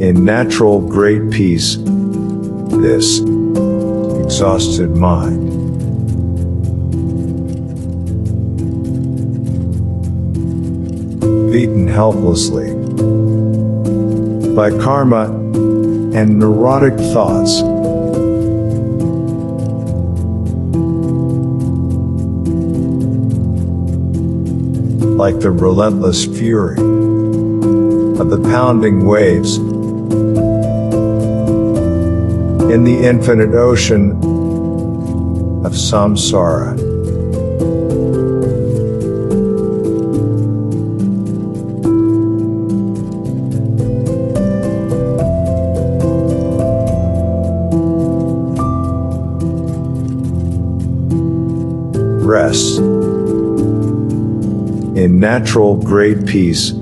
in natural great peace, this exhausted mind. Beaten helplessly by karma and neurotic thoughts. Like the relentless fury of the pounding waves in the infinite ocean of samsara. Rest in natural great peace